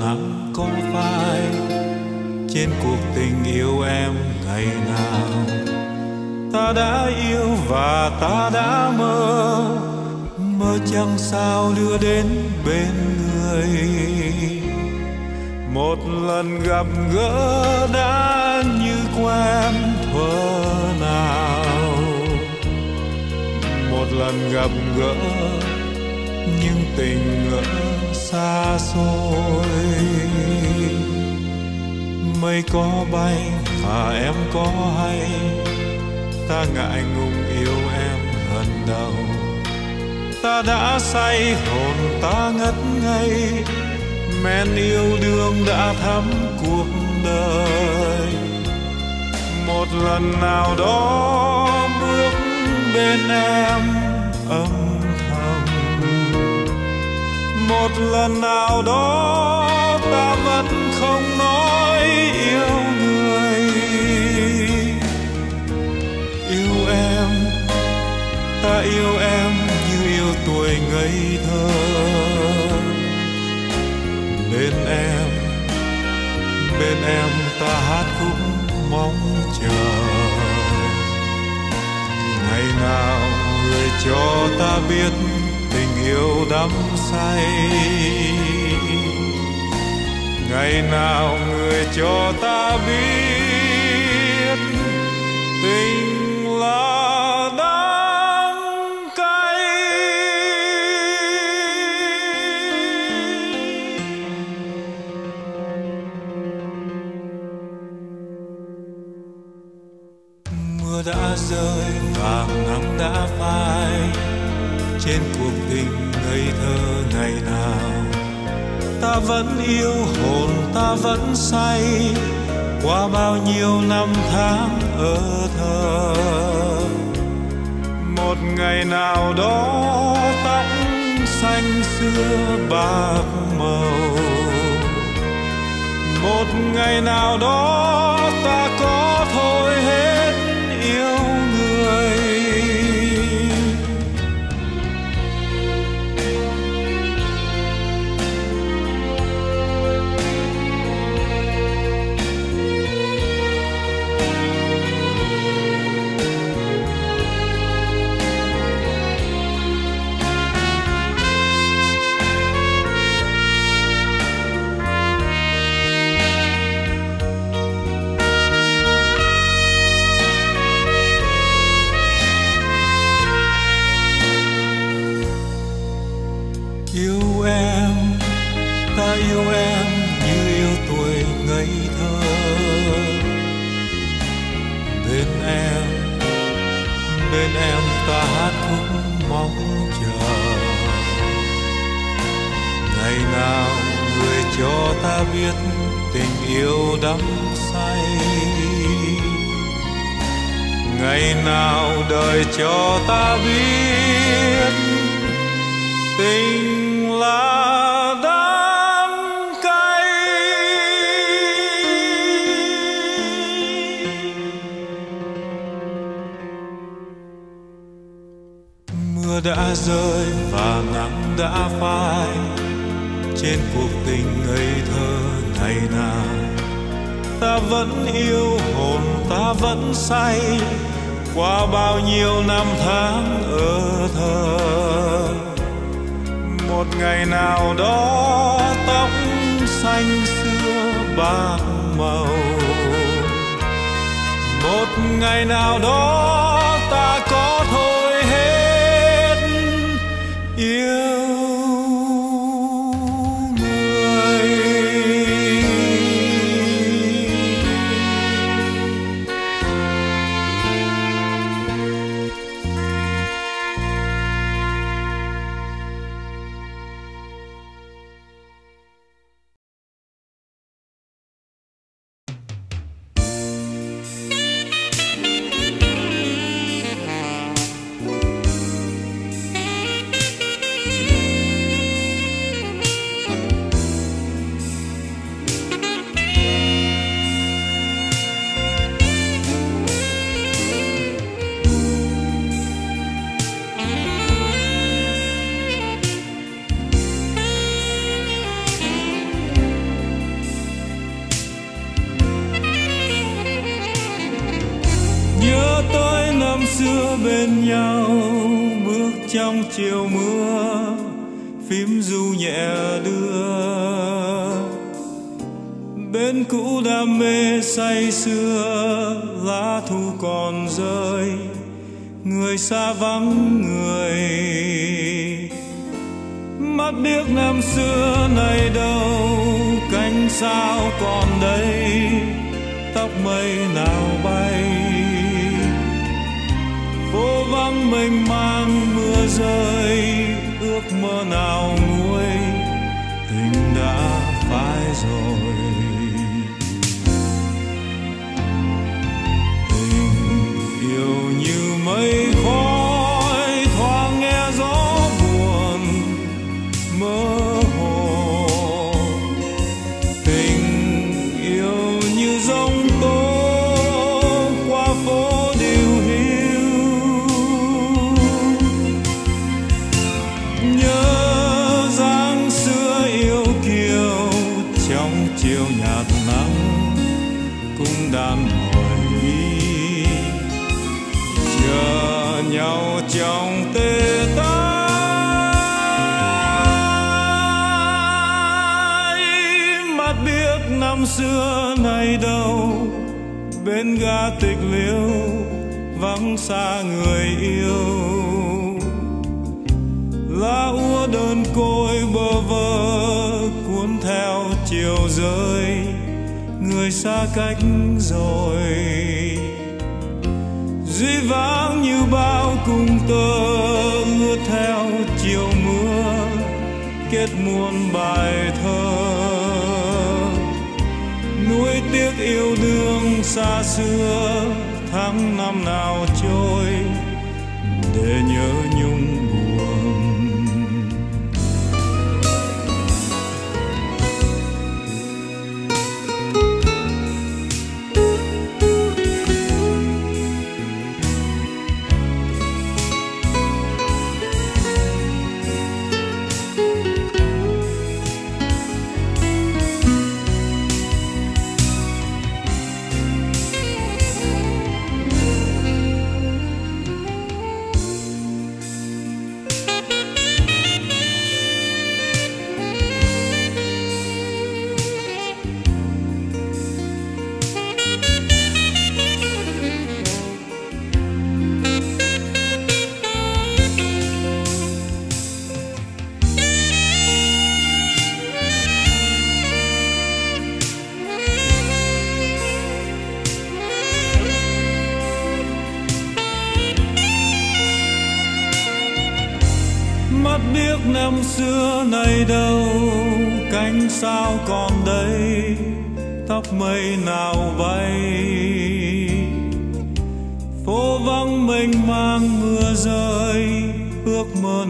nắng có phai trên cuộc tình yêu em ngày nào. Ta đã yêu và ta đã mơ mơ chẳng sao đưa đến bên người. Một lần gặp gỡ đã như quen thuở nào. Một lần gặp gỡ, nhưng tình ngỡ xa xôi. Mây có bay và em có hay. Ta ngại ngùng yêu em lần đầu. Ta đã say hồn, ta ngất ngây. Men yêu đương đã thắm cuộc đời. Một lần nào đó bước bên em âm một lần nào đó, ta vẫn không nói yêu người. Yêu em, ta yêu em như yêu tuổi ngây thơ. Bên em bên em ta hát khúc mong chờ. Ngày nào người cho ta biết yêu đắm say. Ngày nào người cho ta biết tình là đắng cay. Mưa đã rơi và nắng đã phai trên cuộc tình ngây thơ ngày nào. Ta vẫn yêu hồn, ta vẫn say, qua bao nhiêu năm tháng ở thơ. Một ngày nào đó, tóc xanh xưa bạc màu. Một ngày nào đó sao còn đây? Tóc mây nào bay? Phố vắng mênh mang mưa rơi, ước mơ nào tịch liêu vắng xa người yêu. Lá úa đơn côi bơ vơ cuốn theo chiều rơi, người xa cách rồi. Duy vắng như bao cung tơ ướt theo chiều mưa, kết muôn bài thơ nuối tiếc yêu đương xa xưa tháng năm nào trôi để nhớ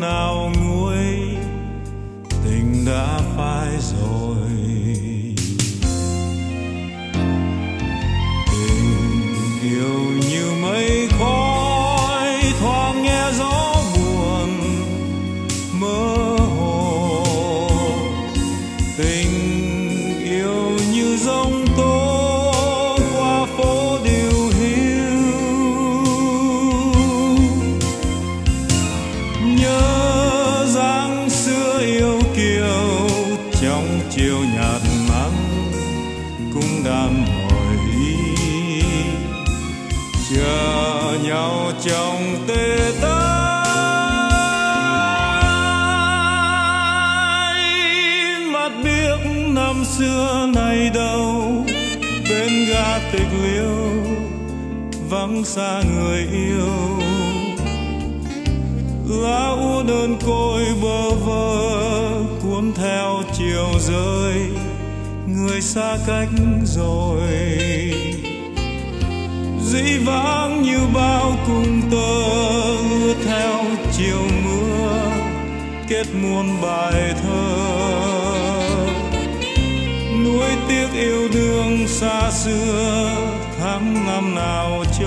ước xa người yêu. Lá úa đơn côi bơ vơ, cuốn theo chiều rơi, người xa cách rồi. Dĩ vãng như bao cung tơ ưa theo chiều mưa, kết muôn bài thơ. Nuối tiếc yêu đương xa xưa tháng năm nào trôi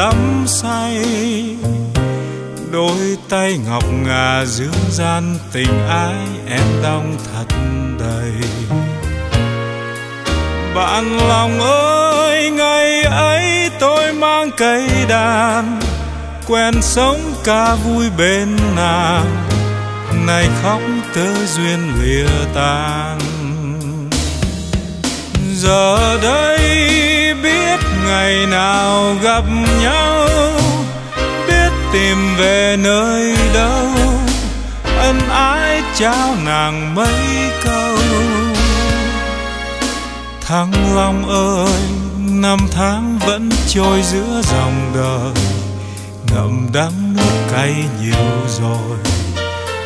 đắm say, đôi tay ngọc ngà dương gian tình ái em đong thật đầy. Bạn lòng ơi, ngày ấy tôi mang cây đàn, quen sống ca vui bên nàng, nay khóc tớ duyên lìa tan giờ đây biết ngày nào gặp nhau, biết tìm về nơi đâu. Ân ái trao nàng mấy câu. Thăng long ơi, năm tháng vẫn trôi giữa dòng đời. Ngậm đắng nước cay nhiều rồi.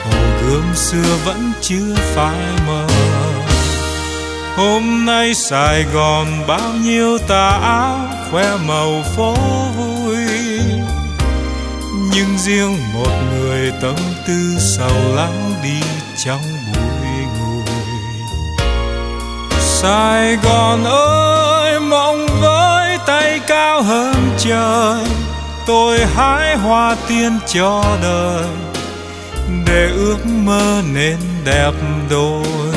Hồ gươm xưa vẫn chưa phai mờ hôm nay sài gòn bao nhiêu tà áo, khoe màu phố vui. Nhưng riêng một người tâm tư sầu lắng đi trong bụi ngùi. Sài gòn ơi, mong với tay cao hơn trời, tôi hái hoa tiên cho đời. Để ước mơ nên đẹp đôi.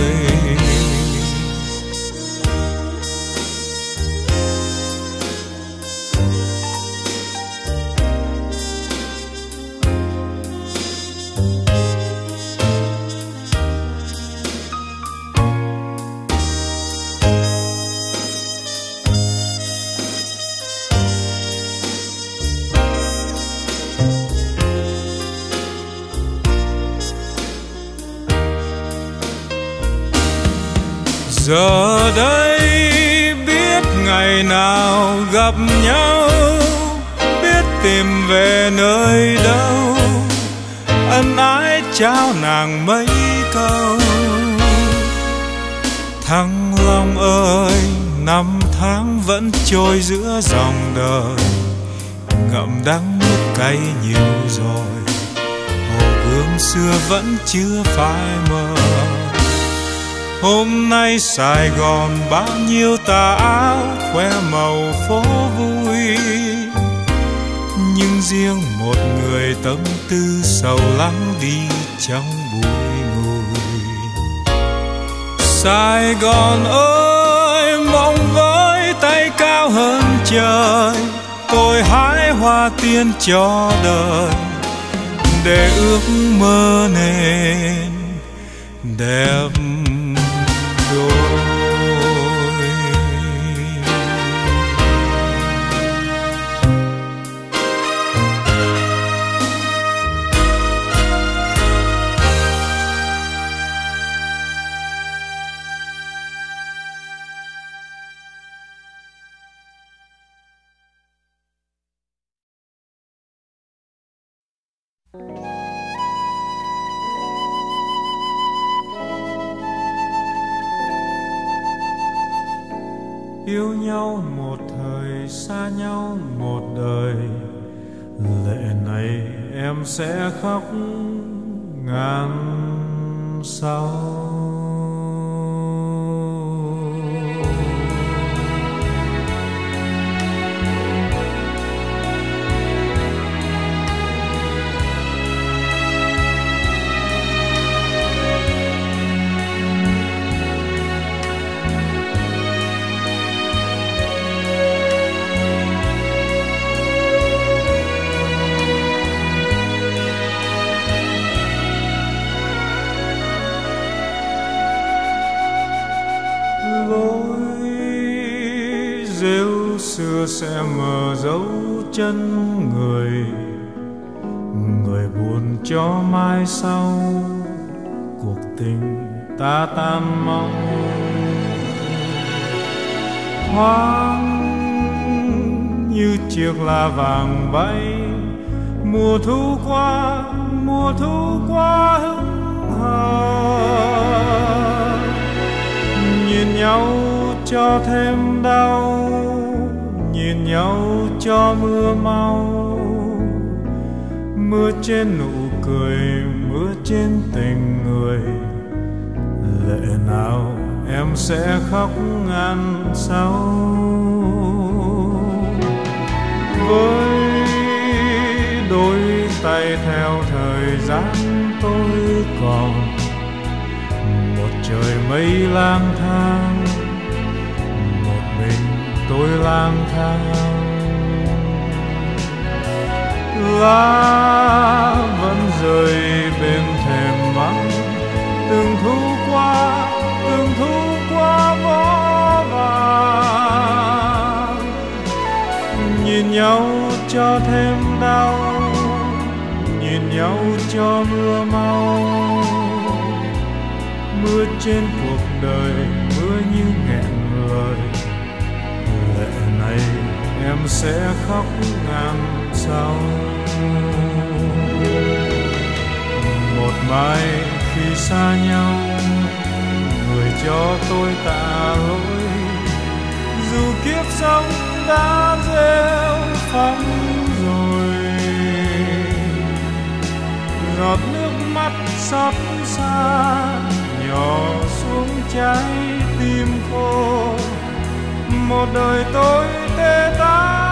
Giờ đây biết ngày nào gặp nhau, biết tìm về nơi đâu, ân ái trao nàng mấy câu. Thăng long ơi, năm tháng vẫn trôi giữa dòng đời, ngậm đắng nước cay nhiều rồi, hồ gươm xưa vẫn chưa phai mờ hôm nay sài gòn bao nhiêu tà áo, khoe màu phố vui. Nhưng riêng một người tâm tư sầu lắng đi trong bụi ngùi sài gòn ơi, mong với tay cao hơn trời. Tôi hái hoa tiên cho đời, để ước mơ nên đẹp em sẽ khóc ngàn sau. Chân người người buồn cho mai sau. Cuộc tình ta tan mong. Hoang như chiếc lá vàng bay, mùa thu qua, mùa thu qua hững hờ. Nhìn nhau cho thêm đau nhau cho mưa mau. Mưa trên nụ cười, mưa trên tình người. Lệ nào em sẽ khóc ngàn sau. Với đôi tay theo thời gian tôi còn, một trời mây lang thang tôi lang thang. Lá vẫn rơi bên thềm vắng từng thu qua, từng thu qua vó vàng. Nhìn nhau cho thêm đau, nhìn nhau cho mưa mau. Mưa trên cuộc đời, mưa như nghẹn lời em sẽ khóc ngàn sau một mai khi xa nhau, người cho tôi tạ lỗi. Dù kiếp sống đã gieo phóng rồi, giọt nước mắt xót xa nhỏ xuống trái tim khô một đời tôi tê tái.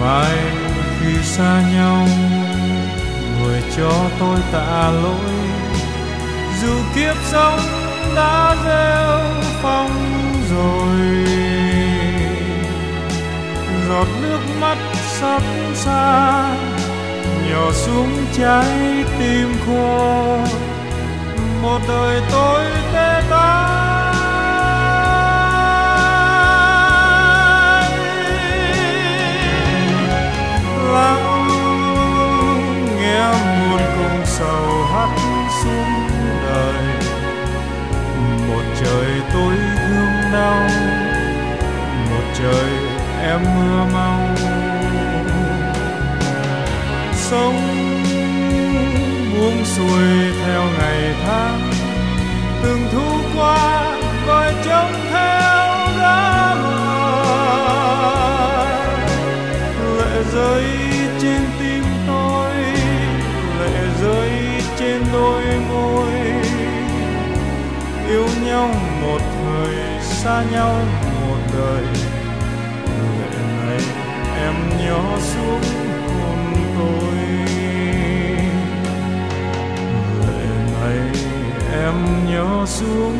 Mai khi xa nhau, người cho tôi tạ lỗi. Dù kiếp sống đã gieo phong rồi, giọt nước mắt xót xa nhỏ xuống trái tim khô một đời tôi tê tái lắng nghe muôn cung sầu hắt xuống đời. Một trời tôi thương đau, một trời em mưa mau. Sống buông xuôi theo ngày tháng, từng thu qua vời trông theo lệ rơi trên tim tôi, lệ rơi trên đôi môi. Yêu nhau một thời, xa nhau một đời. Lệ này em nhỏ xuống hồn tôi. Lệ này em nhỏ xuống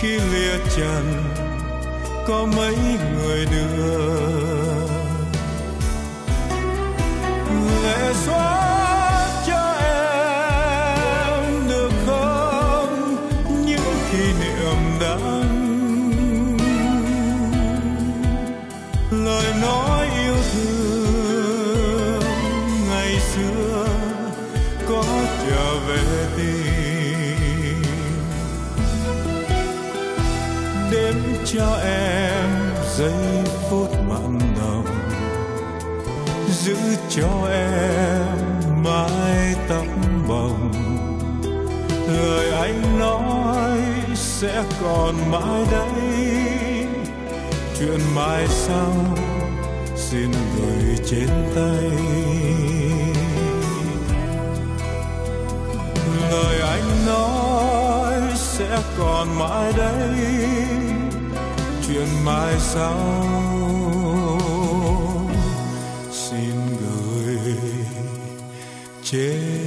khi lìa trần có mấy người đưa lệ xóa sẽ còn mãi đây. Chuyện mai sau, xin gửi trên tay. Lời anh nói sẽ còn mãi đây. Chuyện mai sau, xin gửi trên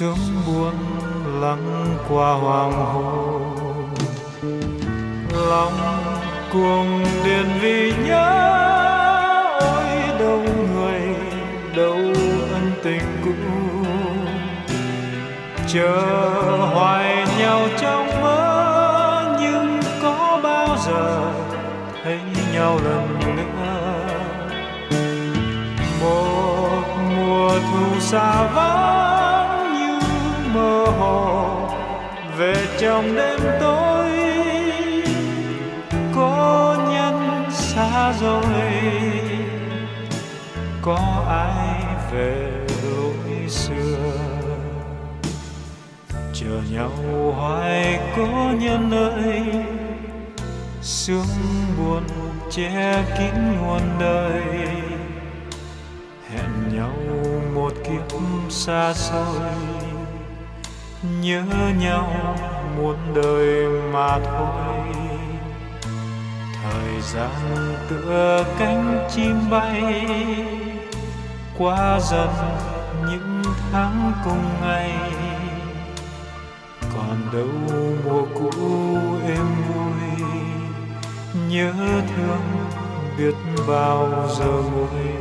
sớm buông lắng qua hoàng hôn. Lòng cuồng điên vì nhớ ôi đâu người đâu ân tình cũ. Chờ hoài nhau trong mơ nhưng có bao giờ thấy nhau lần nữa. Một mùa thu xa vắng mơ hồ về trong đêm tối. Có nhân xa rồi, có ai về lối xưa? Chờ nhau hoài có nhân ơi, sương buồn che kín nguồn đời. Hẹn nhau một kiếp xa xôi nhớ nhau muôn đời mà thôi. Thời gian tựa cánh chim bay, qua dần những tháng cùng ngày. Còn đâu mùa cũ êm vui, nhớ thương biết bao giờ nguôi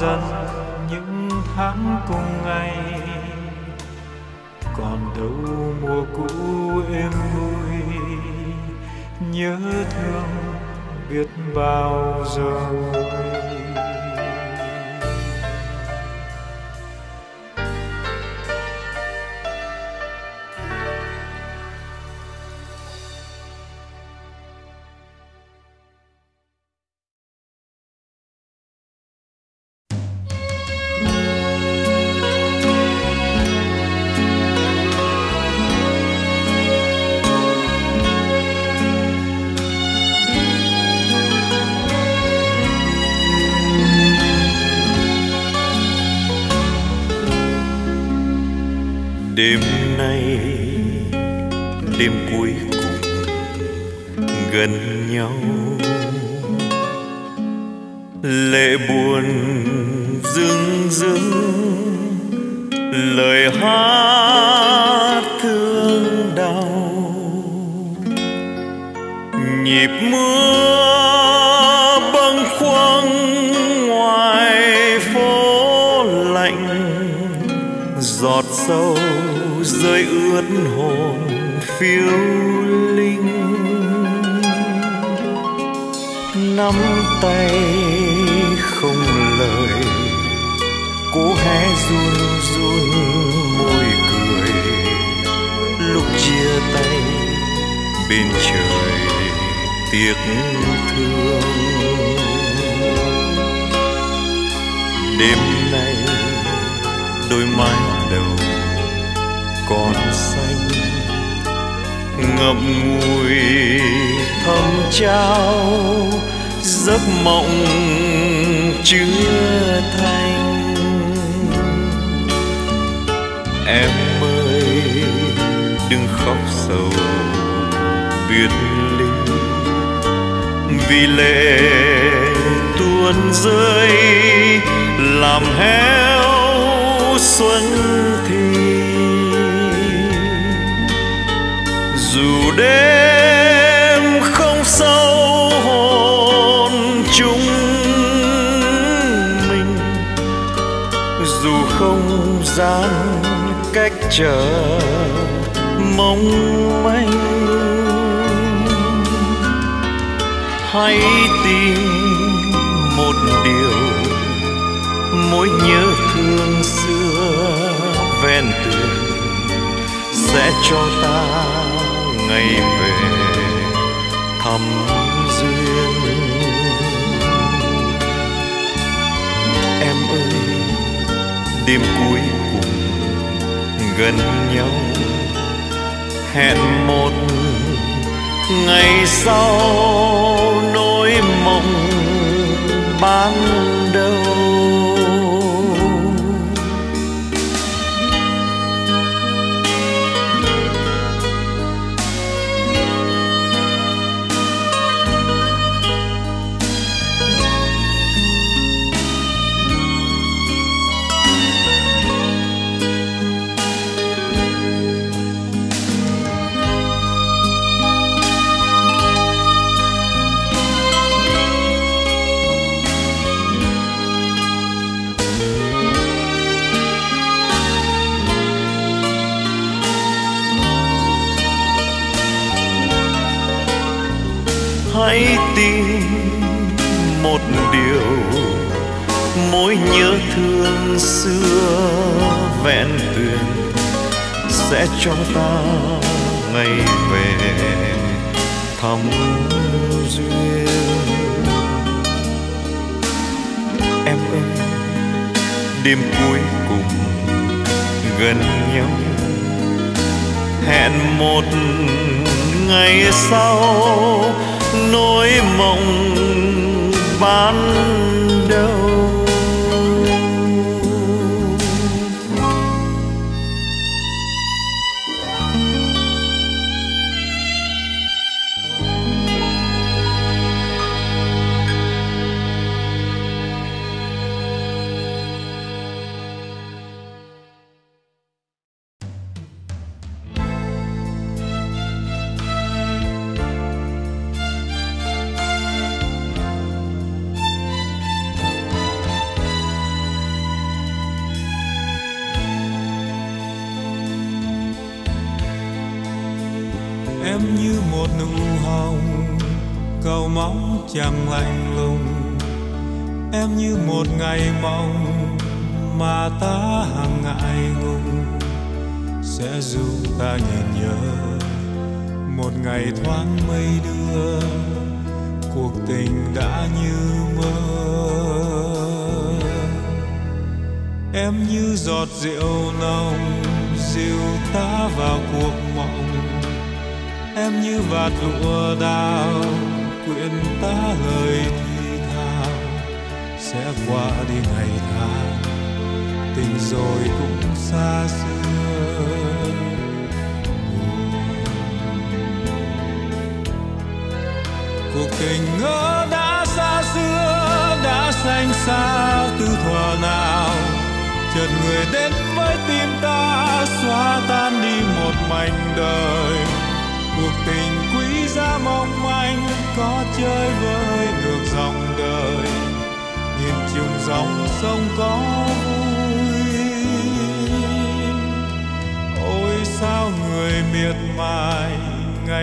dần những tháng cùng ngày. Còn đâu mùa cũ êm vui, nhớ thương biết bao giờ. Đêm nay, đêm cuối cùng gần nhau. Lệ buồn rưng rưng, lời hát thương đau. Nhịp mưa bâng khuâng ngoài phố lạnh, giọt sâu phiêu linh. Nắm tay không lời cố hé run run môi cười. Lúc chia tay, bên trời tiếc thương. Đêm ngậm ngùi. Thầm trao giấc mộng chưa thành. Em ơi đừng khóc sầu biệt ly. Vì lệ tuôn rơi làm héo xuân đêm không sâu hồn chúng mình. Dù không gian cách trở mong manh, hãy tìm một điều mối nhớ thương xưa ven tường sẽ cho ta ngày về thăm duyên. Em ơi, đêm cuối cùng gần nhau. Hẹn một ngày sau, nỗi mộng ban cho ta. Ngày về, thăm duyên. Em ơi, đêm cuối cùng gần nhau. Hẹn một ngày sau, nỗi mộng ban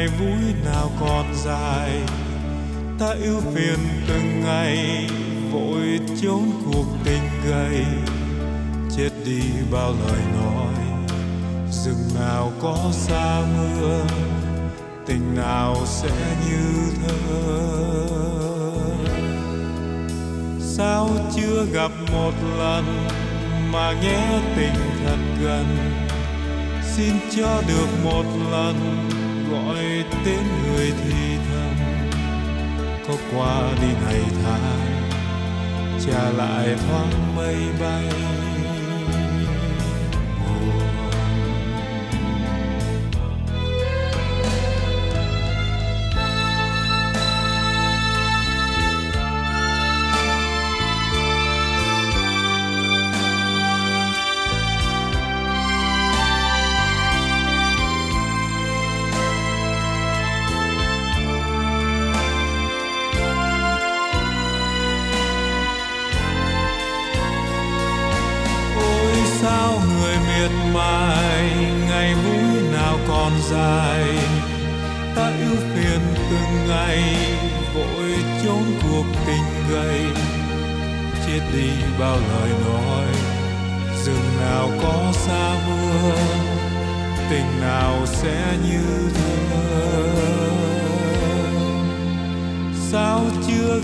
ngày vui nào còn dài. Ta ưu phiền từng ngày, vội trốn cuộc tình gầy. Chết đi bao lời nói, rừng nào có xa mưa, tình nào sẽ như thơ. Sao chưa gặp một lần mà nghe tình thật gần? Xin cho được một lần gọi tên người thì thầm. Có qua đi ngày tháng, trả lại thoáng mây bay.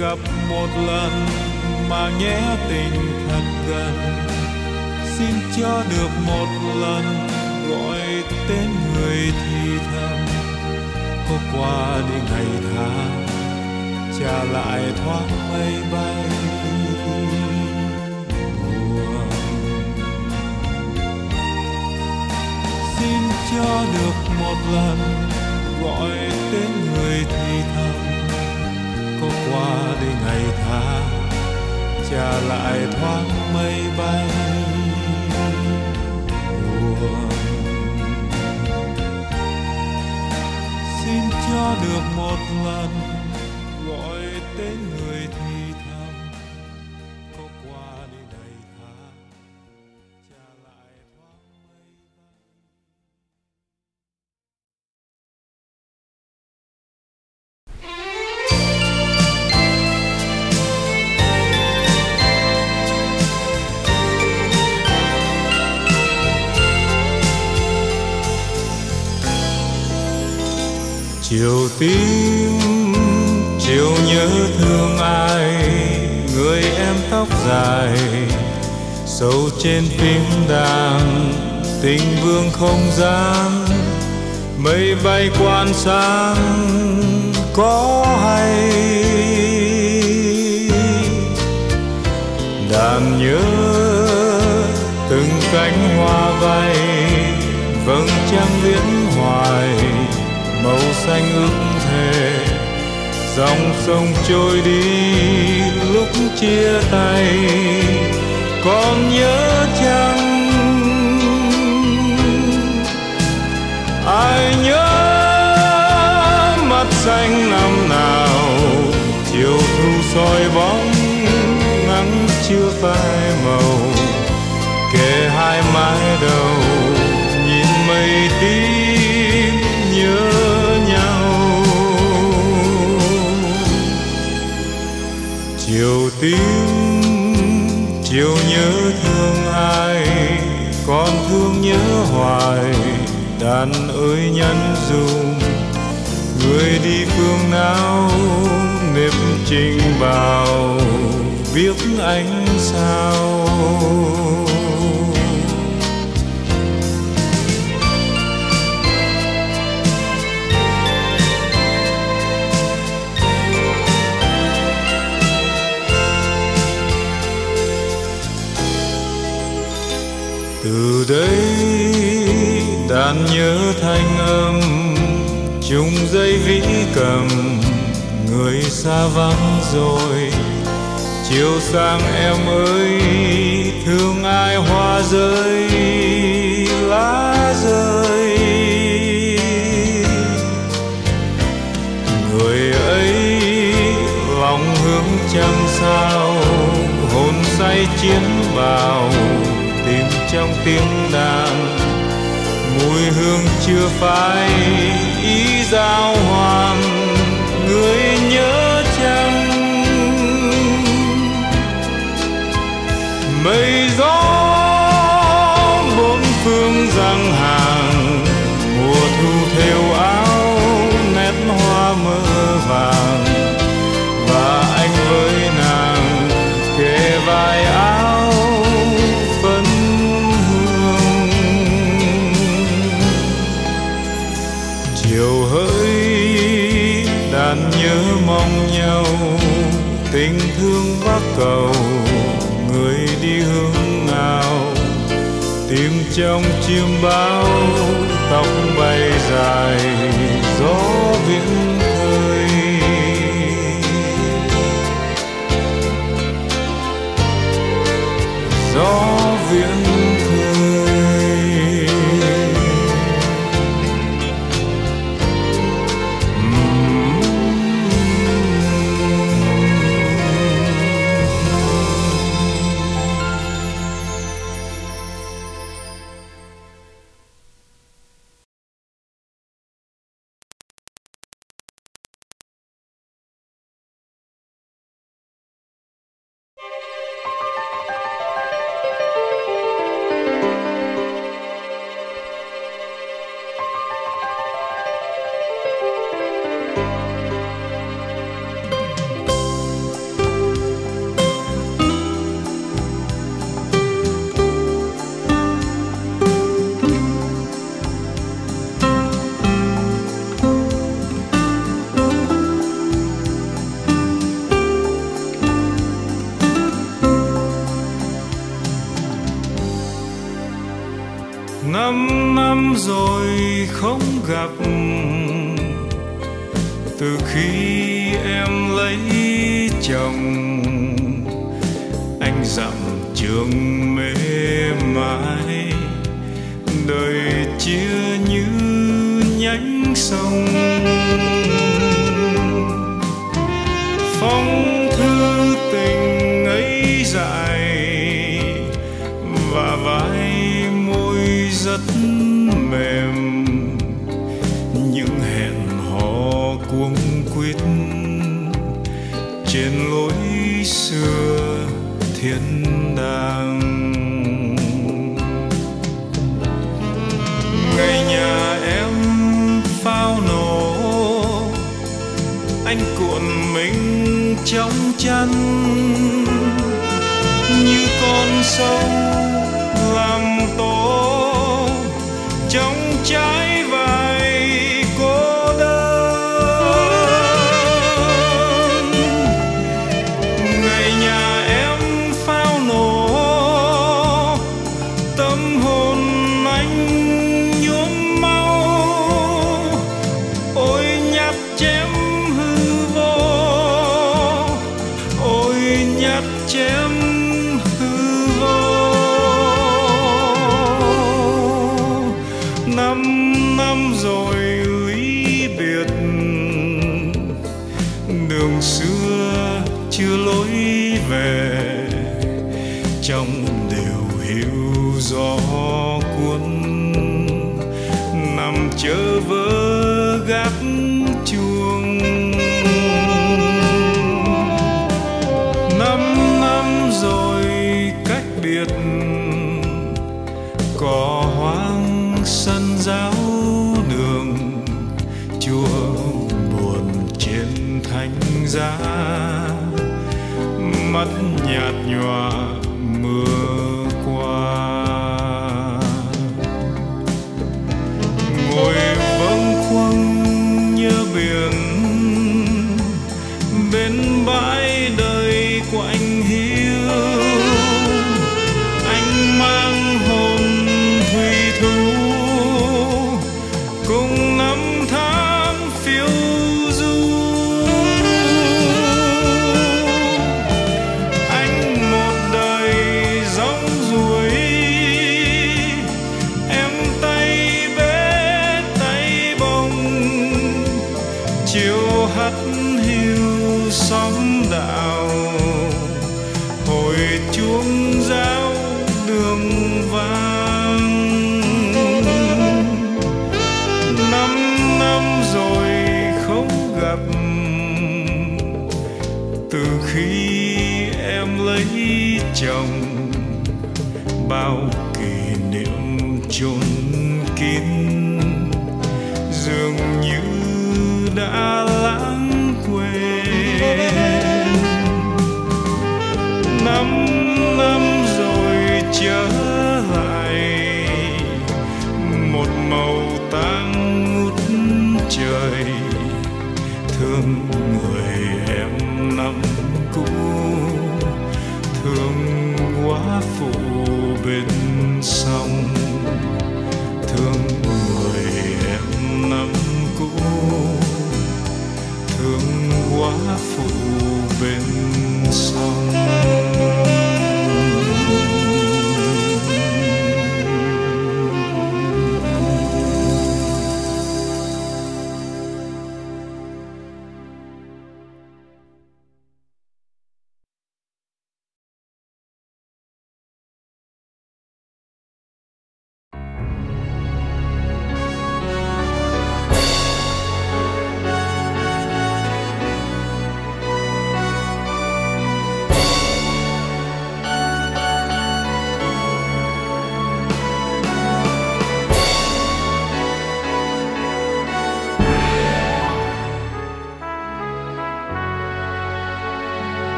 Gặp một lần mà nhé tình thật gần. Xin cho được một lần gọi tên người thì thầm. Có qua đi ngày tháng trả lại thoáng mây bay. Buồn xin cho được một lần gọi tên người thì thầm có qua đi ngày tháng trả lại thoáng mây bay. Buồn. Xin cho được một lần chiều nhớ thương ai, người em tóc dài. Sâu trên phím đàn tình vương không gian. Mây bay quan sáng có hay? Đàn nhớ từng cánh hoa bay, vầng trăng viễn hoài. Màu xanh ước dòng sông trôi đi lúc chia tay. Còn nhớ chăng? Ai nhớ mắt xanh năm nào? Chiều thu soi bóng, nắng chưa phai màu. Kề hai mái đầu tiếng tím chiều nhớ thương ai còn thương nhớ hoài, đàn ơi nhân dung. Người đi phương nào nếp trình bào, biết anh sao. Đây đàn nhớ thanh âm, chung dây vĩ cầm, người xa vắng rồi. Chiều sang em ơi, thương ai hoa rơi, lá rơi? Người ấy lòng hướng trăng sao, hồn say chiến bào trong tiếng đàn. Mùi hương chưa phai, ý giao hoàng người nhớ chăng? Mây gió bốn phương giang hàng, mùa thu thêu áo nét hoa mơ vàng. Cầu người đi hướng nào tìm trong chim bao trong đều hiểu gió cuốn. Nằm chớ vỡ gác chuông. Năm năm rồi cách biệt, cỏ hoang sân giáo đường. Chùa buồn trên thánh giá, mắt nhạt nhòa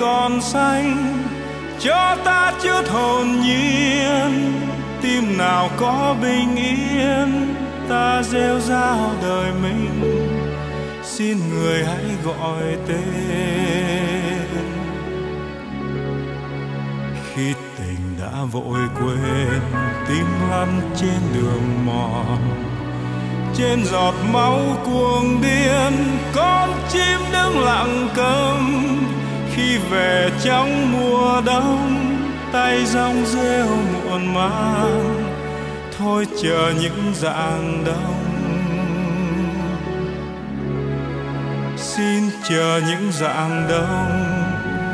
còn xanh, cho ta chút hồn nhiên. Tim nào có bình yên, ta rêu rao đời mình. Xin người hãy gọi tên. Khi tình đã vội quên, tim lăn trên đường mòn. Trên giọt máu cuồng điên, con chim đứng lặng câm khi về trong mùa đông, tay rong rêu muộn màng, thôi chờ những dạng đông. Xin chờ những dạng đông,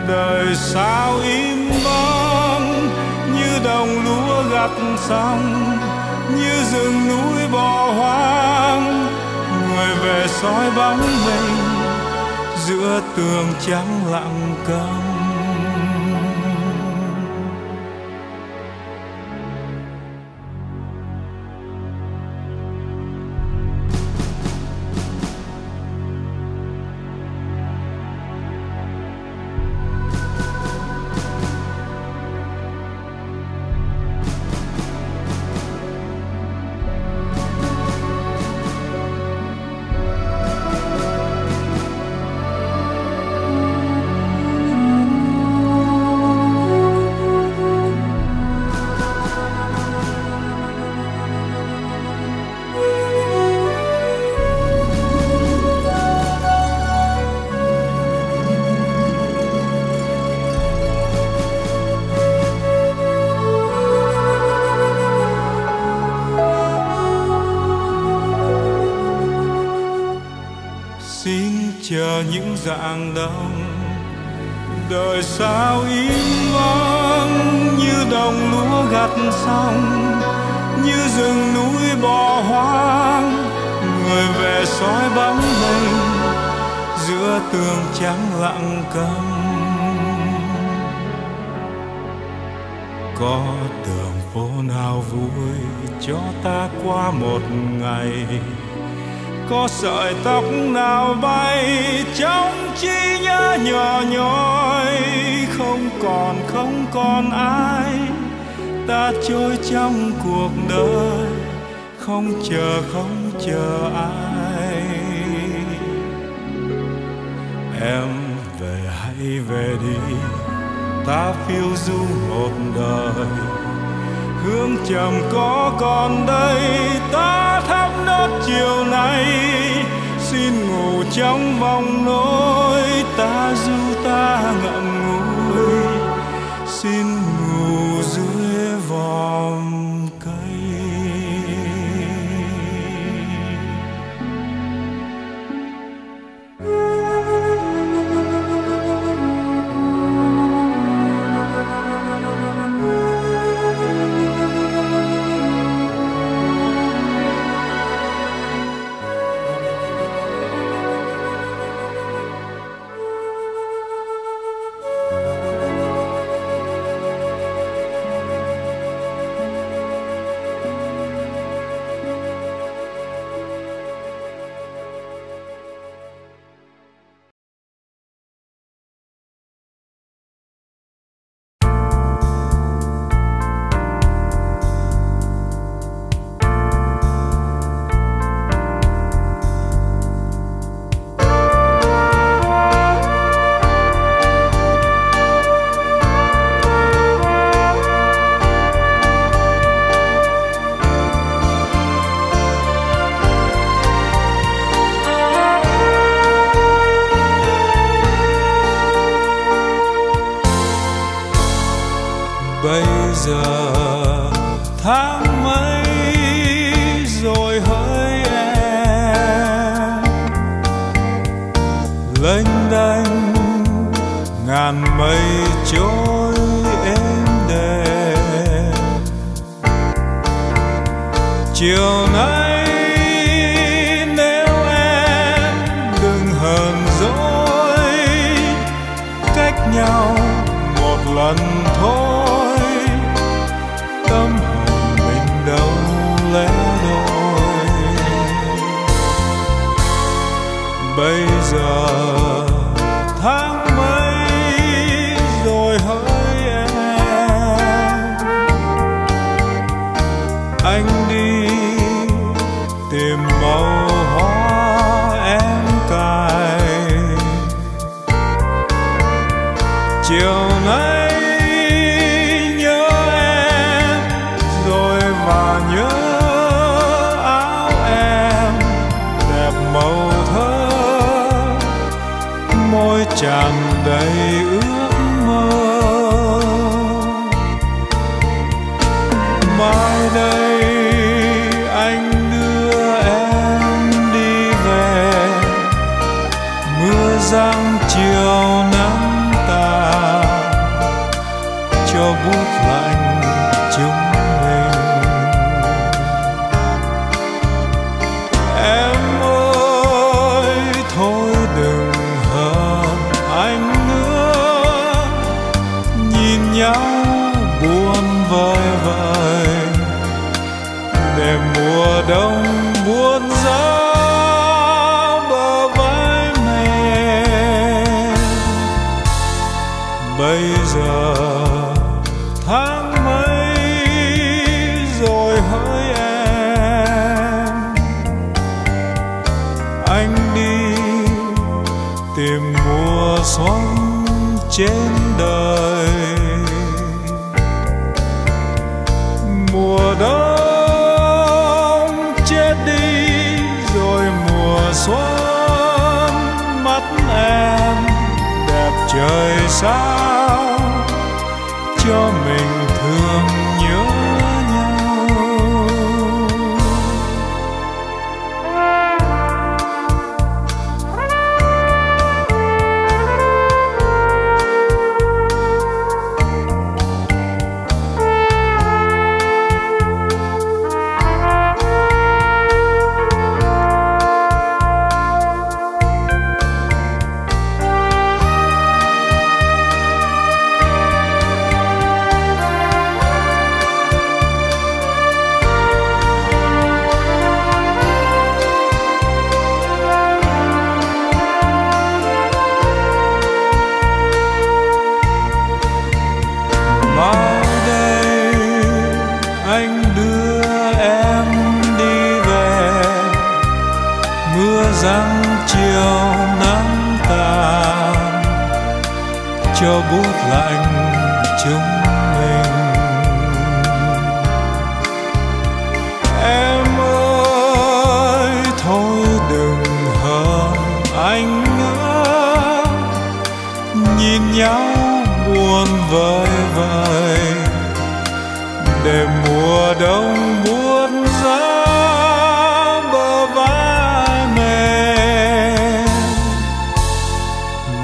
đời sao im bóng, như đồng lúa gặt xong, như rừng núi bỏ hoang, người về soi bóng mình giữa tường trắng lặng câm dạng đông đời sao im vắng như đồng lúa gặt xong, như rừng núi bỏ hoang, người về soi bóng mình giữa tường trắng lặng câm có tường phố nào vui cho ta qua một ngày? Có sợi tóc nào bay trong trí nhớ nhỏ nhói không còn không còn ai ta trôi trong cuộc đời. Không chờ không chờ ai. Em về hãy về đi, ta phiêu du một đời hương trầm có còn đây, ta thắp nốt chiều nay. Xin ngủ trong vòng nỗi ta du ta ngậm ngùi. Xin ngủ dưới vòng tràn đầy ước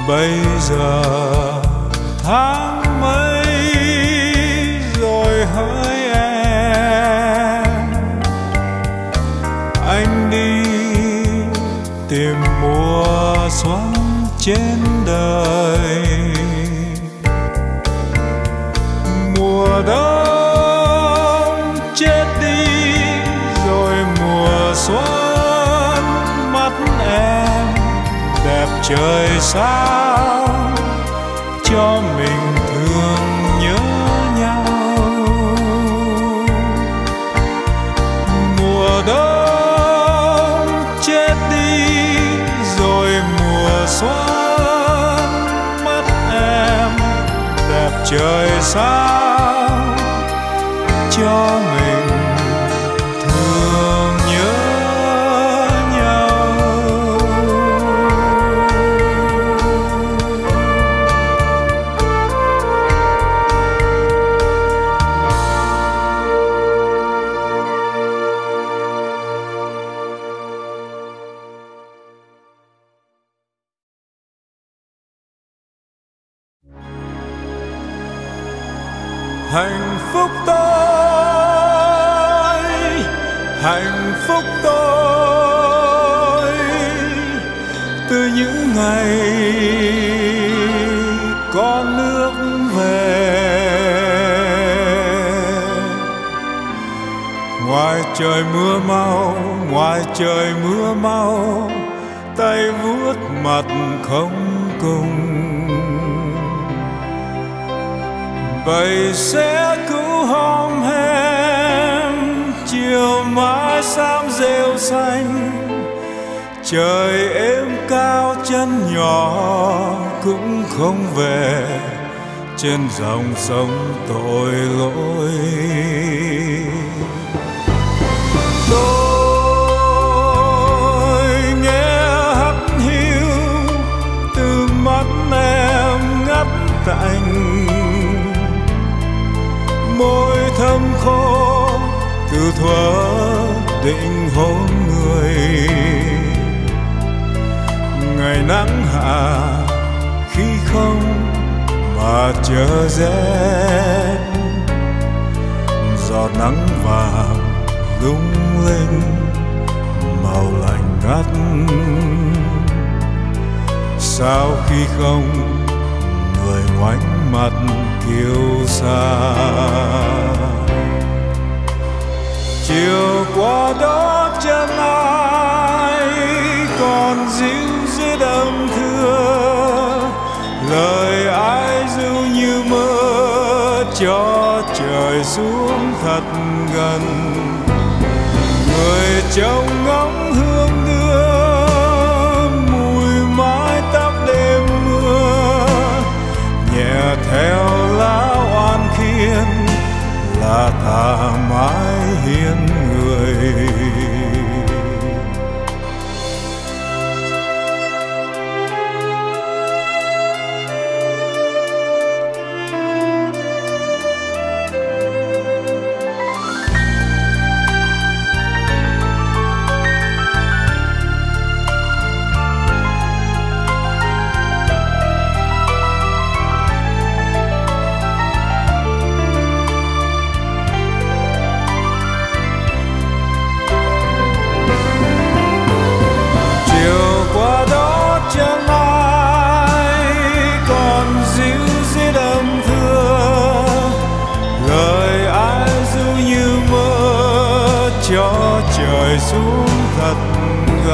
bây giờ? Tháng mấy rồi hỡi em? Anh đi tìm mùa xuân trên đời. trời sao cho mình thương nhớ nhau? Mùa đông chết đi rồi mùa xuân mất em đẹp trời sao? Trên dòng sông tội lỗi. Rét giọt nắng vàng lung linh, màu lạnh ngắt. Sao khi không người ngoảnh mặt kiêu xa chiều qua đó chân cho trời xuống thật gần. Người trông ngóng hương đưa, mùi mái tóc đêm mưa. Nhẹ theo lá oan khiên là thả mãi hiên người.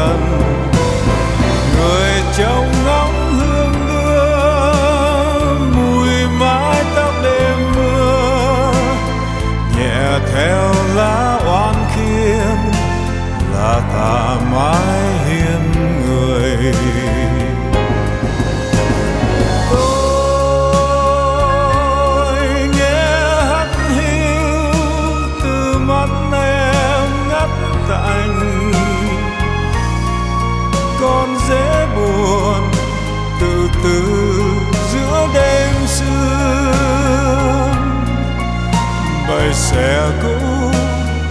Gần người trông ngóng hương đưa mùi mái tóc đêm mưa. Nhẹ theo lá oan khiên, là tà mái hiên người. Bè cũ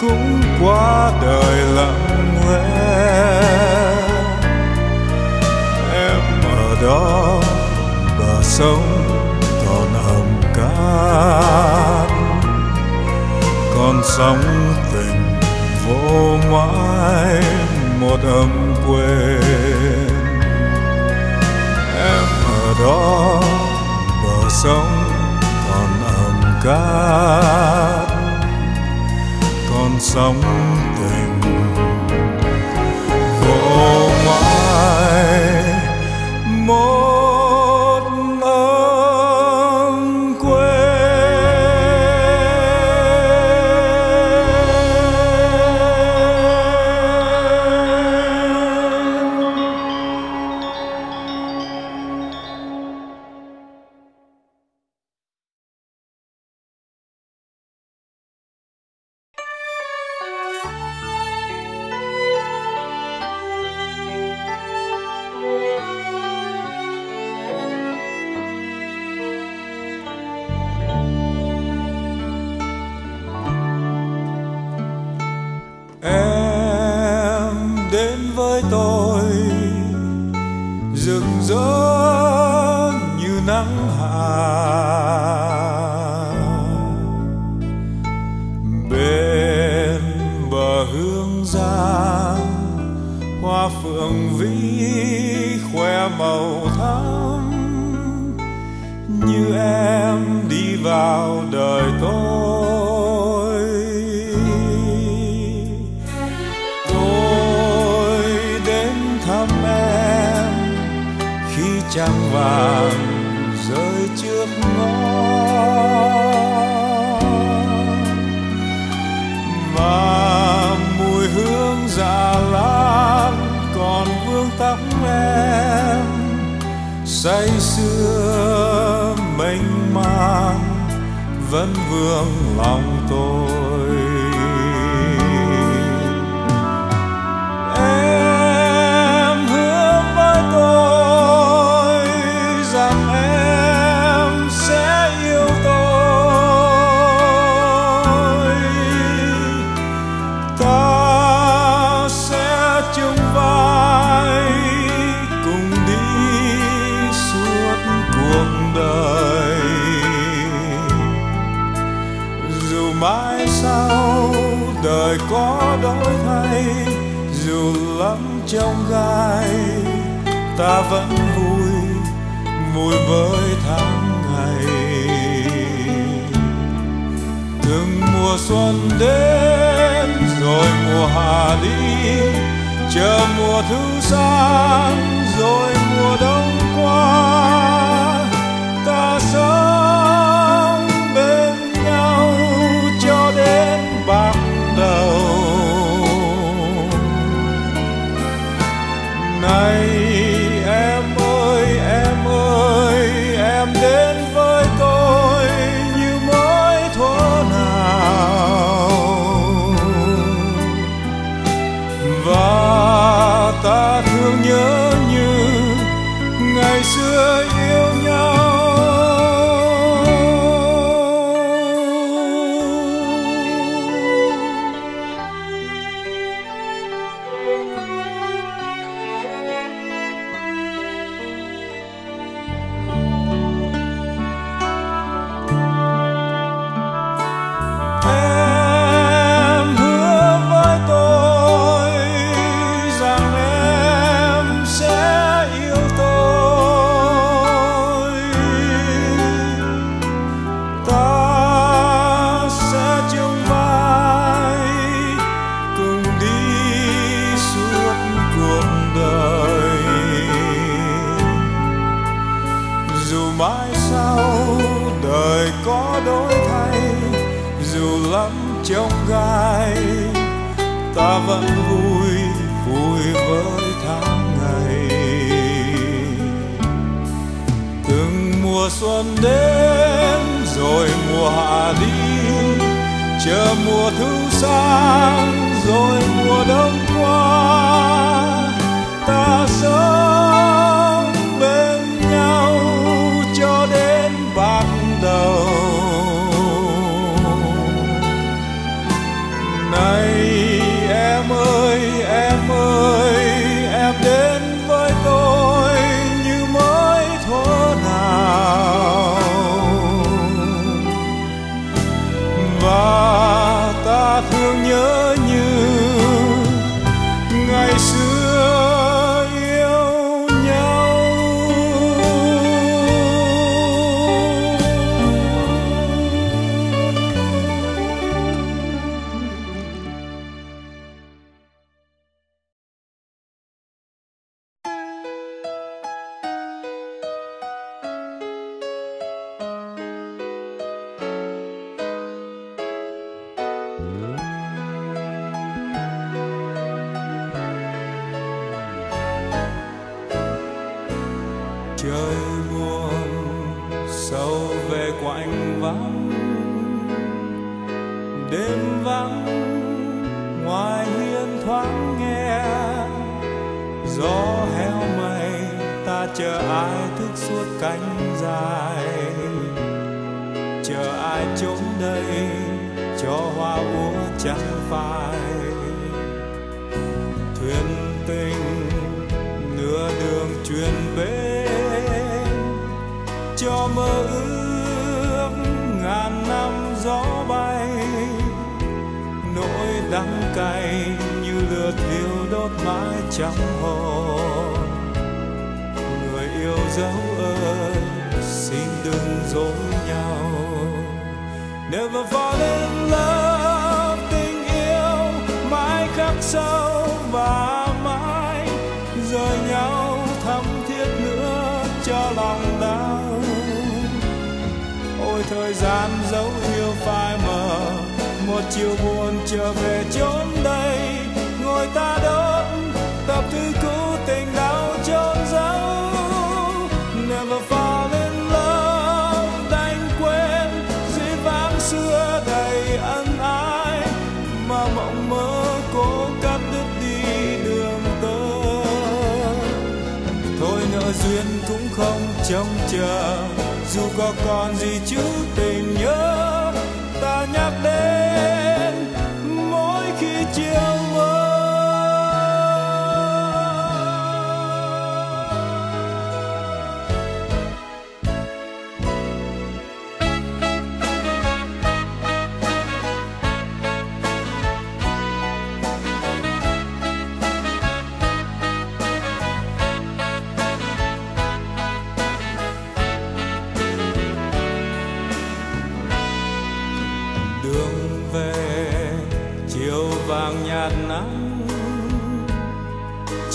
cũng qua đời lặng lẽ. Em ở đó bờ sông còn hầm cát. Còn sóng tình vô mãi một âm quên. Em ở đó bờ sông còn ẩm cát sóng xuân đến, rồi mùa hạ đi. Chờ mùa thu sang, rồi mùa đông qua. Ta sớm trở về chốn đây, ngồi ta đón tập thư cũ tình đau trôn giấu. Never fall in love, đành quên dĩ vãng xưa đầy ân ái. Mà mộng mơ cố cắt đứt đi đường tơ. Thôi nợ duyên cũng không trông chờ, dù có còn gì chứ tình nhớ, ta nhắc đến.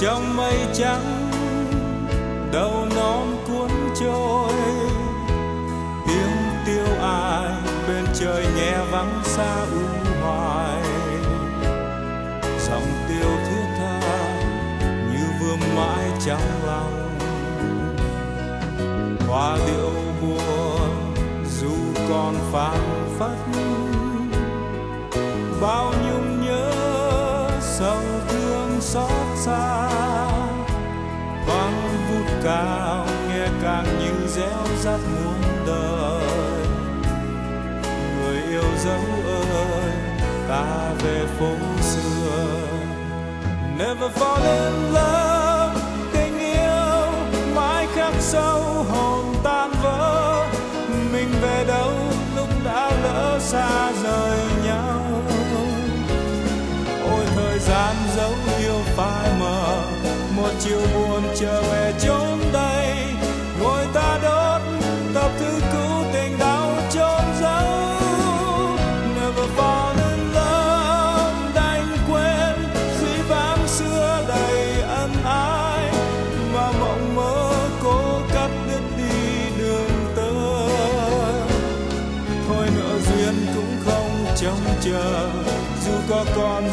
Trong mây trắng, đầu non cuốn trôi. Tiếng tiêu ai bên trời nghe vắng xa u hoài. Dòng tiêu thiết tha như vương mãi trong lòng. Hoa điệu buồn dù còn phảng phất. Bao nhung nhớ sầu thương xót xa cao, nghe càng như réo rắt muôn đời. Người yêu dấu ơi, ta về phố xưa. Never fall in love, tình yêu mãi khắc sâu hồn tan vỡ. Mình về đâu lúc đã lỡ xa rời nhau. Ôi thời gian dấu yêu phai mờ, một chiều buồn trở về chỗ dù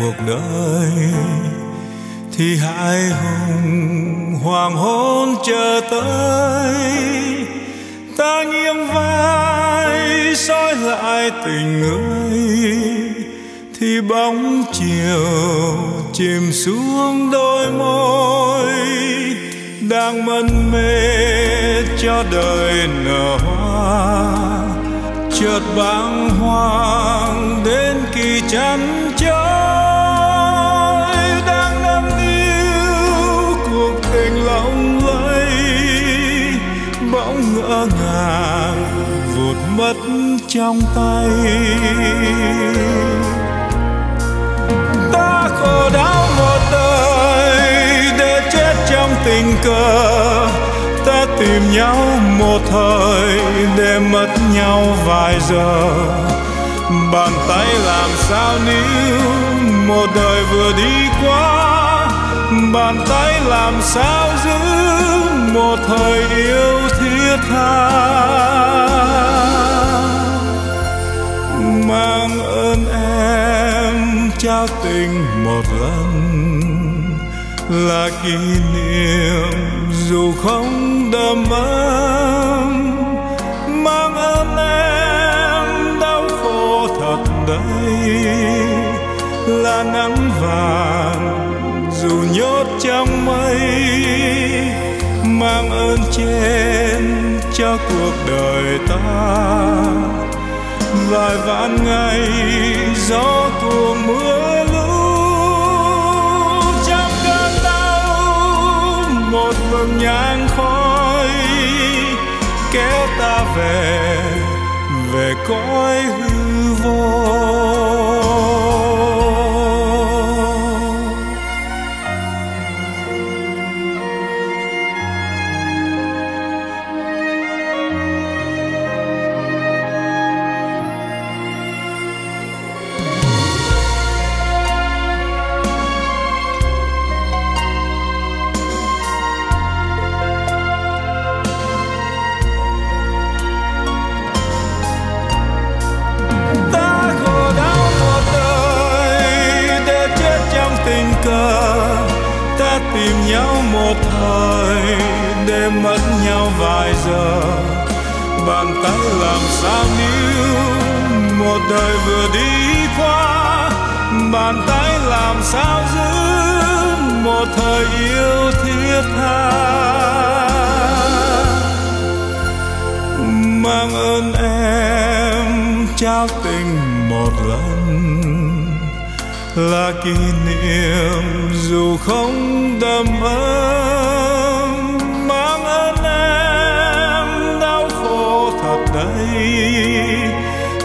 cuộc đời thì hai hùng hoàng hôn chờ tới. Ta nghiêng vai, soi lại tình người, thì bóng chiều chìm xuống đôi môi. Đang mân mê cho đời nở hoa, chợt bàng hoàng đến kỳ chắn. Trong tay. Ta khổ đau một đời để chết trong tình cờ. Ta tìm nhau một thời để mất nhau vài giờ. Bàn tay làm sao níu một đời vừa đi qua. Bàn tay làm sao giữ một thời yêu thiết tha mang ơn em trao tình một lần. Là kỷ niệm dù không đầm ấm, mang ơn em đau khổ thật đây là nắng vàng dù nhốt trong mây, mang ơn trên cho cuộc đời ta vài vạn ngày, gió thua mưa lũ trong cơn đau một vầng nhang khói kéo ta về về cõi hư giờ. Bàn tay làm sao níu, một đời vừa đi qua. Bàn tay làm sao giữ, một thời yêu thiết tha. Mang ơn em trao tình một lần. Là kỷ niệm dù không đầm ấm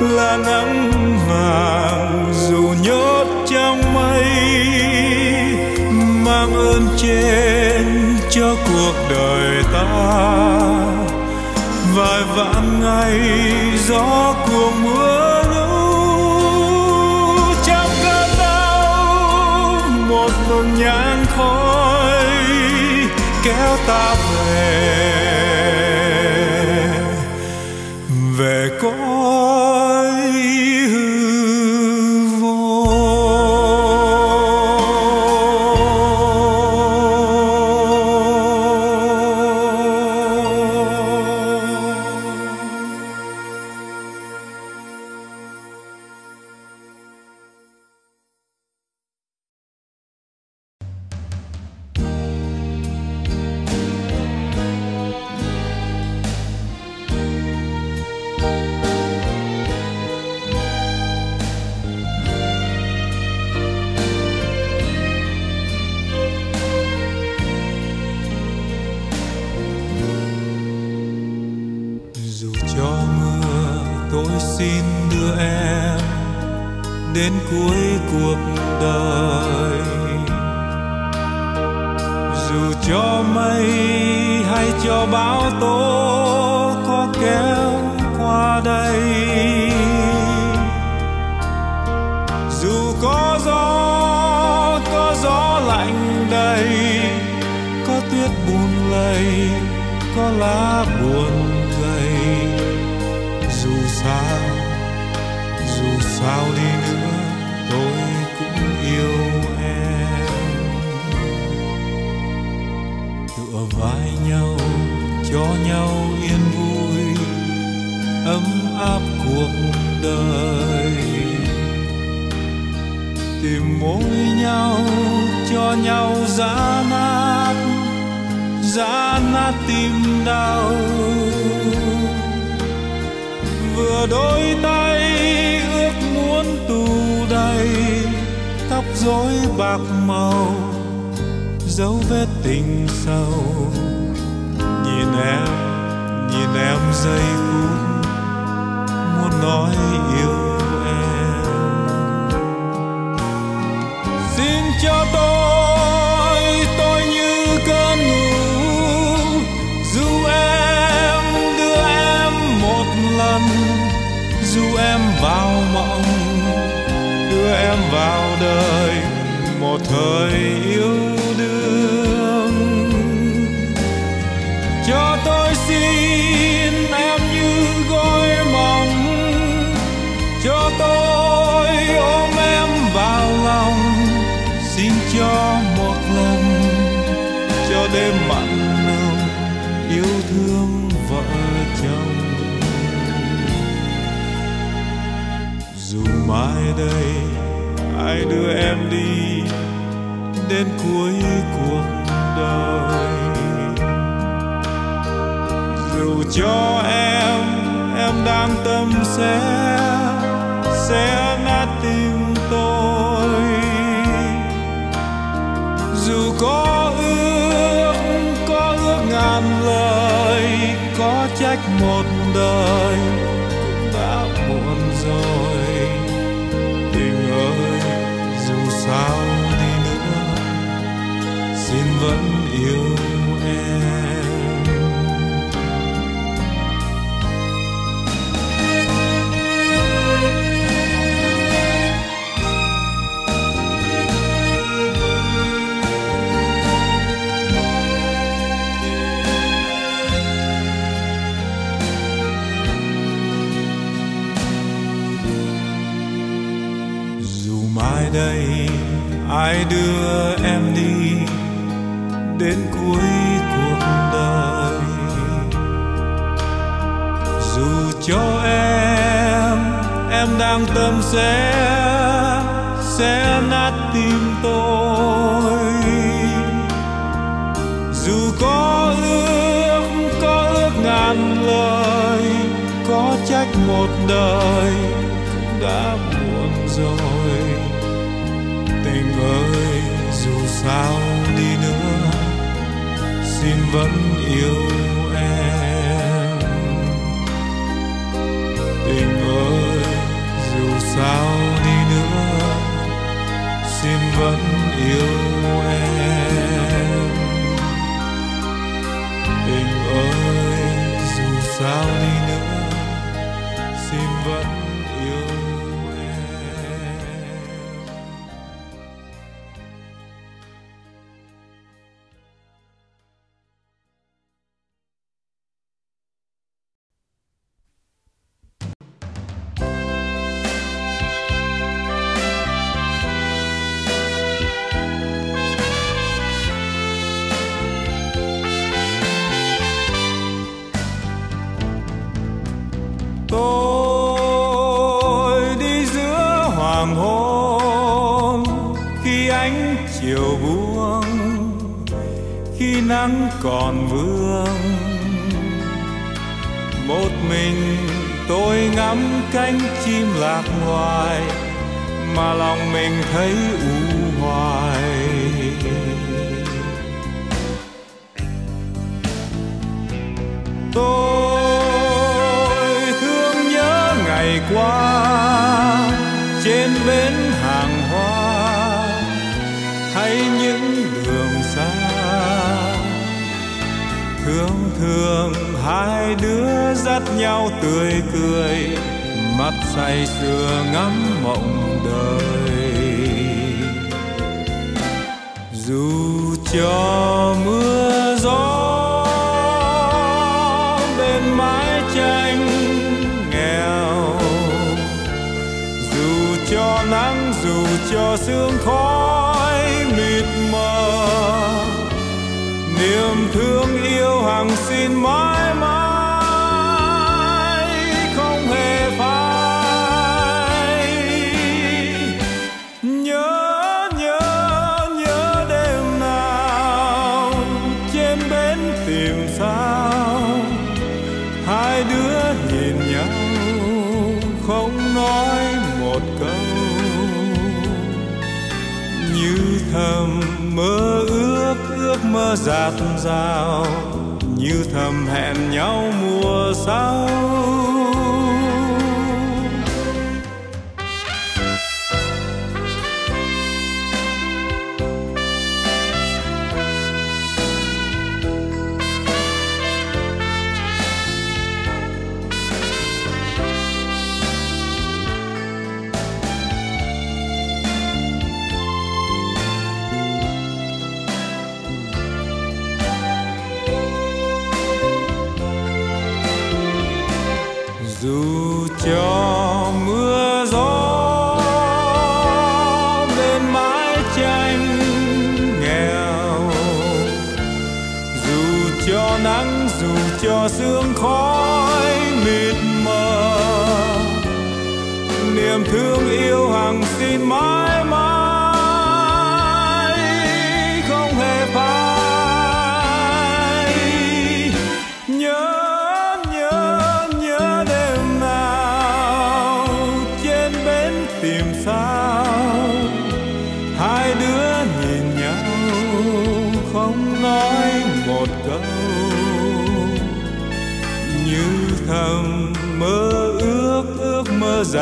là nắng vàng dù nhốt trong mây, mang ơn trên cho cuộc đời ta. Vài vạn ngày gió cuồng mưa lũ trong cơn đau, một vầng nhang khói kéo ta về. Ấm áp cuộc đời. Tìm mỗi nhau cho nhau giá nát giá nát tim đau. Vừa đôi tay ước muốn tù đầy tóc rối bạc màu, dấu vết tình sâu. Nhìn em nhìn em giây phút muốn nói yêu em. Xin cho tôi tôi như cơn ngủ dù em đưa em một lần, dù em vào mộng, đưa em vào đời một thời yêu đưa em đi đến cuối cuộc đời. Dù cho em em đang tâm sẽ sẽ nát tim tôi. Dù có ước có ước ngàn lời, có trách một đưa em đi đến cuối cuộc đời. Dù cho em em đang tâm sẽ sẽ nát tim tôi. Dù có ước có ước ngàn lời, có trách một đời đã xin vẫn yêu em. Tình ơi, dù sao đi nữa, xin vẫn yêu em. Tình ơi, dù sao đi nữa, xin vẫn dù sương khói mịt mờ. Niềm thương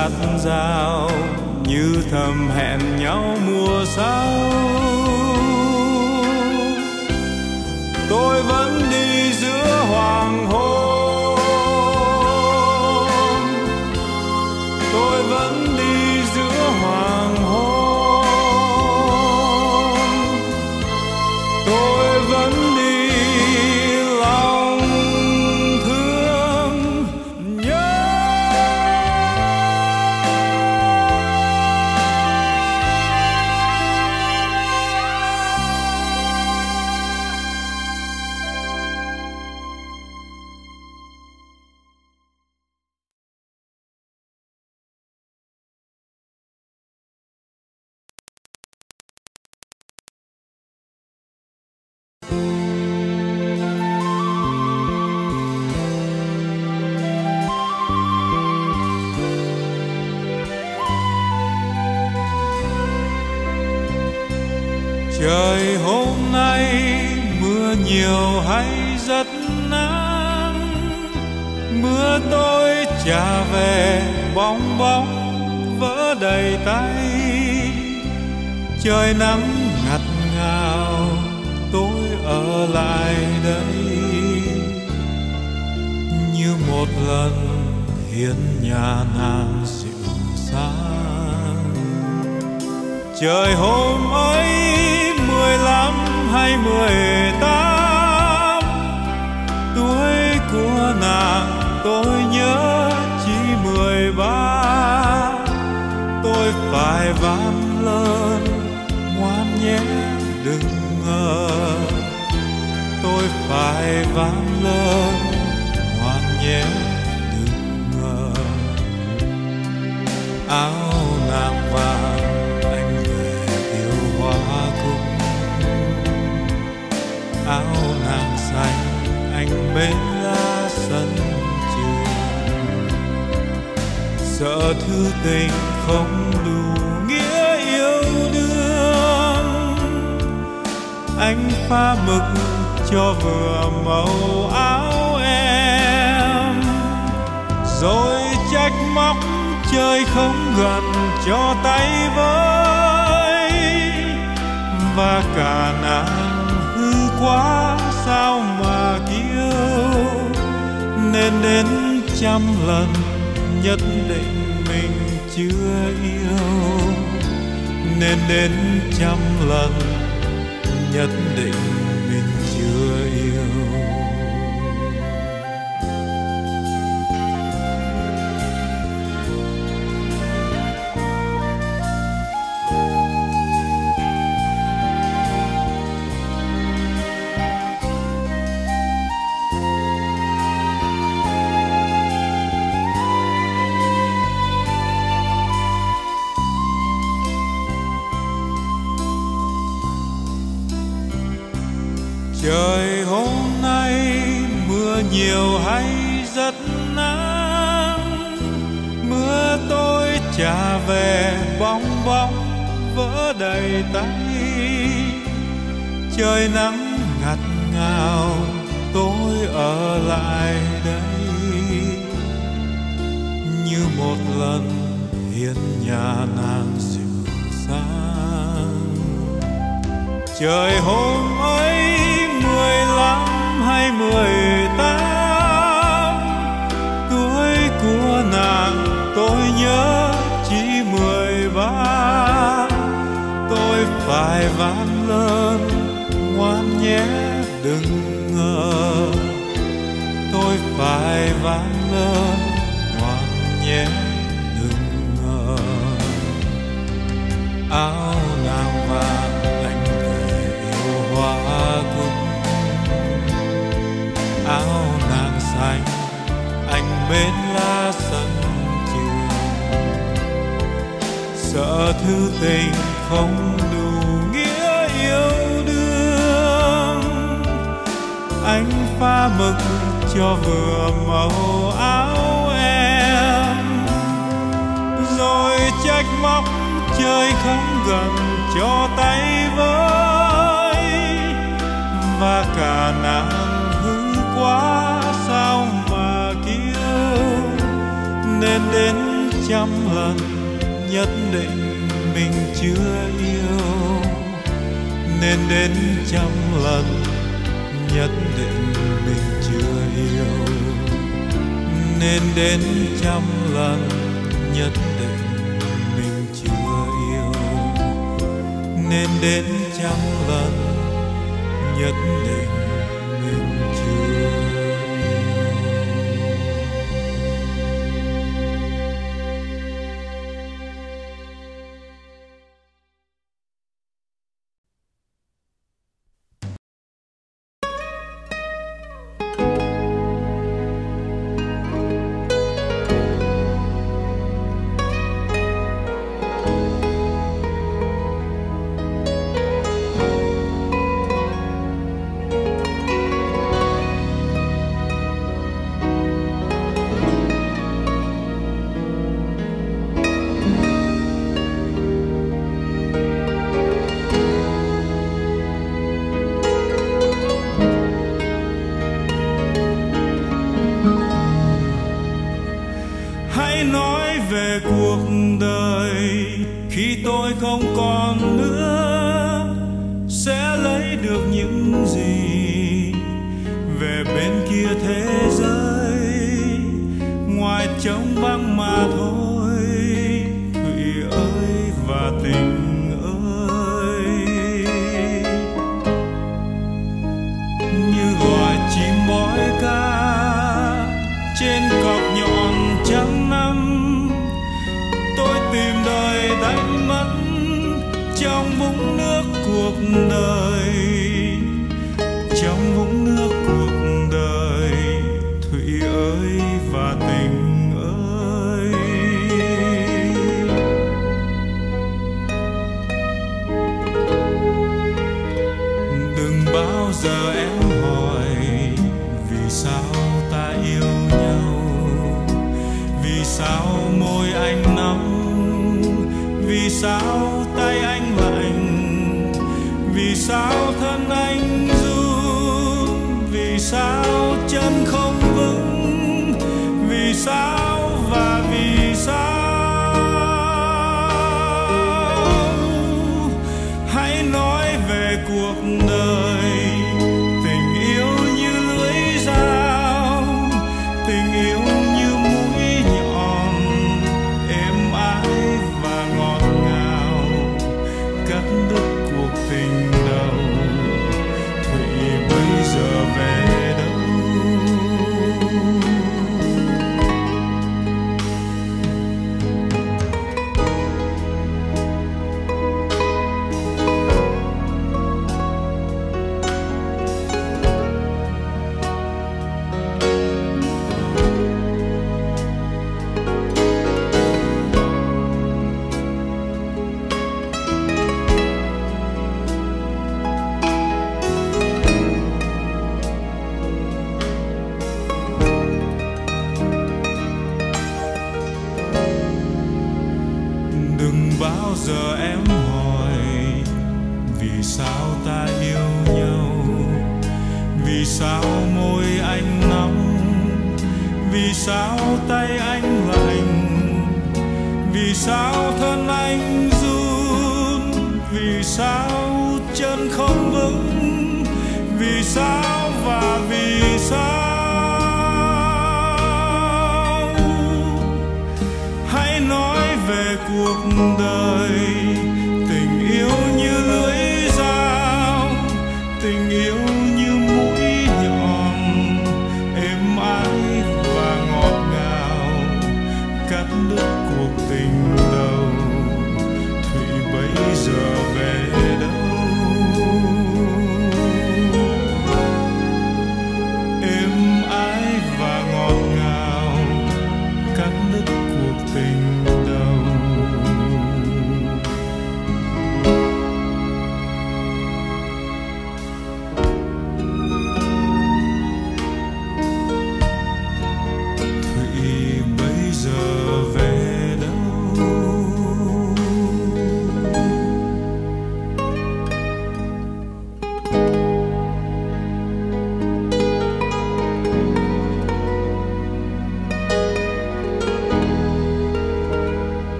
sát dao như thầm hẹn nhau mùa sao? nhé đừng ngờ áo nàng vàng, anh về yêu hoa cung áo nàng xanh, anh bên lá sân trường sợ thứ tình không đủ nghĩa yêu đương. Anh pha mực cho vừa màu áo rồi trách móc chơi không gần cho tay với và cả nàng hư quá, sao mà kêu nên đến trăm lần nhất định mình chưa yêu. Nên đến trăm lần nhất định trăm lần, nhất định mình chưa yêu. Nên đến trăm lần, nhất định mình chưa yêu. Nên đến trăm lần, nhất định mình chưa yêu. Nên đến trăm lần, nhất định